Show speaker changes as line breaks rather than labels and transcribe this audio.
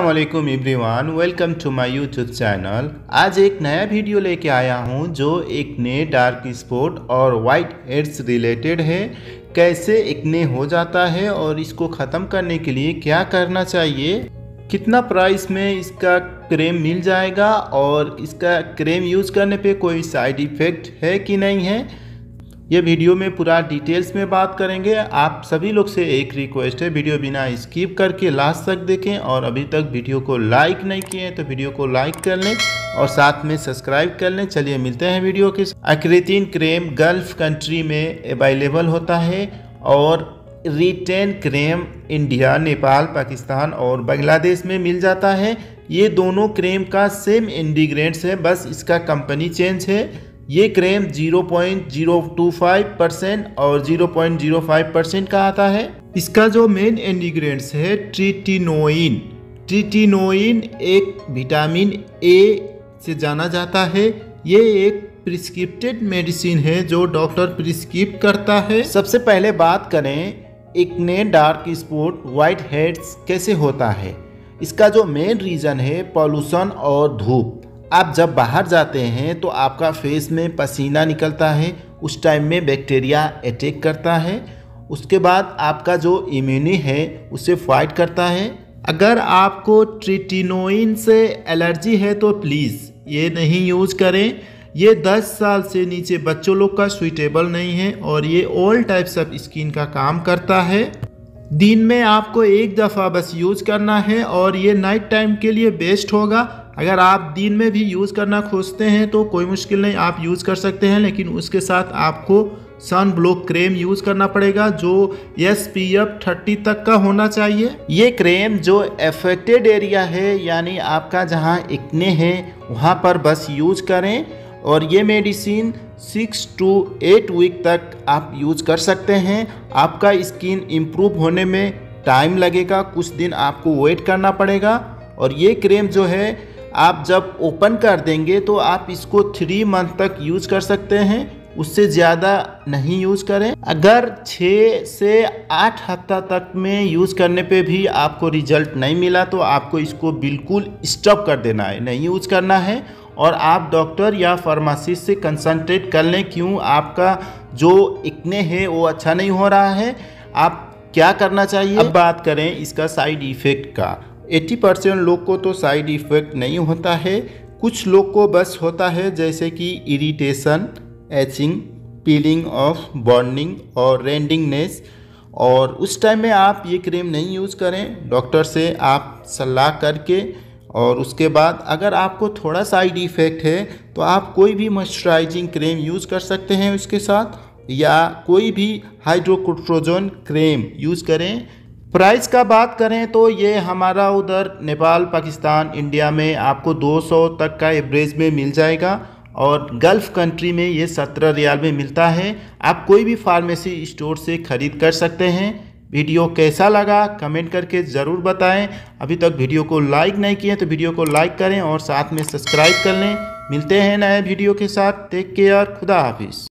वालेकुम everyone welcome to my YouTube channel आज एक नया वीडियो लेके आया हूँ जो एक ने डार्क स्पॉट और वाइट हेड्स रिलेटेड है। कैसे इकने हो जाता है और इसको ख़त्म करने के लिए क्या करना चाहिए? कितना प्राइस में इसका क्रेम मिल जाएगा और इसका क्रेम यूज़ करने पे कोई साइड इफ़ेक्ट है कि नहीं है? ये वीडियो में पूरा डिटेल्स में बात करेंगे। आप सभी लोग से एक रिक्वेस्ट है, वीडियो बिना स्किप करके लास्ट तक देखें और अभी तक वीडियो को लाइक नहीं किए हैं तो वीडियो को लाइक कर लें और साथ में सब्सक्राइब कर लें। चलिए मिलते हैं वीडियो के अक्रेतीन क्रेम गल्फ कंट्री में अवेलेबल होता है और Retin cream India Nepal, Pakistan और बांग्लादेश में मिल जाता है। ये दोनों क्रेम का सेम इंडिग्रेंट्स है, बस इसका कंपनी चेंज है। ये क्रेम 0.025 परसेंट और 0.05 परसेंट का आता है। इसका जो मेन इंग्रेडिएंट्स है ट्रिटिनोइन ट्रिटिनोइन एक विटामिन ए से जाना जाता है। ये एक प्रिस्क्रिप्टेड मेडिसिन है जो डॉक्टर प्रिस्क्रिप्ट करता है। सबसे पहले बात करें इकने डार्क स्पॉट वाइट हेड्स कैसे होता है। इसका जो मेन रीज़न है पॉल्यूशन और धूप। आप जब बाहर जाते हैं तो आपका फेस में पसीना निकलता है। उस टाइम में बैक्टीरिया अटैक करता है। उसके बाद आपका जो इम्यूनी है, उसे फाइट करता है। अगर आपको ट्रिटिनोइन से एलर्जी है तो प्लीज़ ये नहीं यूज़ करें। ये 10 साल से नीचे बच्चों लोग का सुइटेबल नहीं है और ये ऑल टाइप्स ऑफ़ स्किन का काम करता है। दिन में आपको एक दफ़ा बस यूज़ करना है और ये नाइट टाइम के लिए बेस्ट होगा। अगर आप दिन में भी यूज़ करना खोजते हैं तो कोई मुश्किल नहीं, आप यूज़ कर सकते हैं, लेकिन उसके साथ आपको सन ब्लॉक क्रेम यूज़ करना पड़ेगा, जो एस पी एफ़ थर्टी तक का होना चाहिए। ये क्रेम जो एफेक्टेड एरिया है, यानी आपका जहाँ इकने हैं, वहाँ पर बस यूज़ करें, और ये medicine six two eight week तक आप यूज़ कर सकते हैं। आपका स्किन इम्प्रूव होने में टाइम लगेगा, कुछ दिन आपको वेट करना पड़ेगा, और ये क्रेम जो है आप जब ओपन कर देंगे तो आप इसको थ्री मंथ तक यूज़ कर सकते हैं। उससे ज़्यादा नहीं यूज़ करें। अगर छः से आठ हफ़्ता तक में यूज़ करने पे भी आपको रिज़ल्ट नहीं मिला तो आपको इसको बिल्कुल स्टॉप कर देना है। नहीं यूज़ करना है और आप डॉक्टर या फार्मासिस्ट से कंसल्टेट कर लें क्यों? आपका जो इकने है, वो अच्छा नहीं हो रहा है। आप क्या करना चाहिए? अब बात करें इसका साइड इफ़ेक्ट का। 80 परसेंट लोग को तो साइड इफ़ेक्ट नहीं होता है। कुछ लोग को बस होता है, जैसे कि irritation, itching, peeling off, burning और रेंडिंगनेस। और उस टाइम में आप ये क्रीम नहीं यूज़ करें, डॉक्टर से आप सलाह करके। और उसके बाद अगर आपको थोड़ा साइड इफ़ेक्ट है तो आप कोई भी मॉइस्चराइजिंग क्रीम यूज़ कर सकते हैं उसके साथ। या कोई भी हाइड्रोकोट्रोजन क्रीम यूज़ करें प्राइस का बात करें तो ये हमारा उधर नेपाल, पाकिस्तान, इंडिया में आपको 200 तक का एवरेज में मिल जाएगा और गल्फ़ कंट्री में ये सत्रह रियाल में मिलता है। आप कोई भी फार्मेसी स्टोर से ख़रीद कर सकते हैं। वीडियो कैसा लगा कमेंट करके ज़रूर बताएँ। अभी तक वीडियो को लाइक नहीं किए तो वीडियो को लाइक करें और साथ में सब्सक्राइब कर लें। मिलते हैं नए वीडियो के साथ। टेक केयर, खुदा हाफिज़।